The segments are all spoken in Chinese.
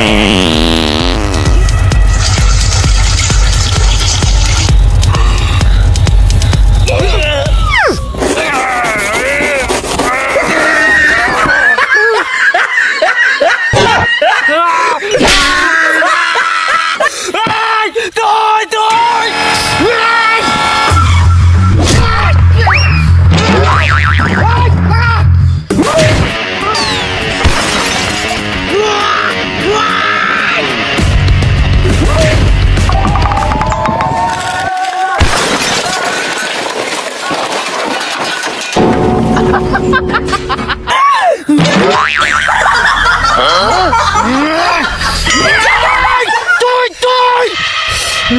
Hey. Tôi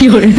有人，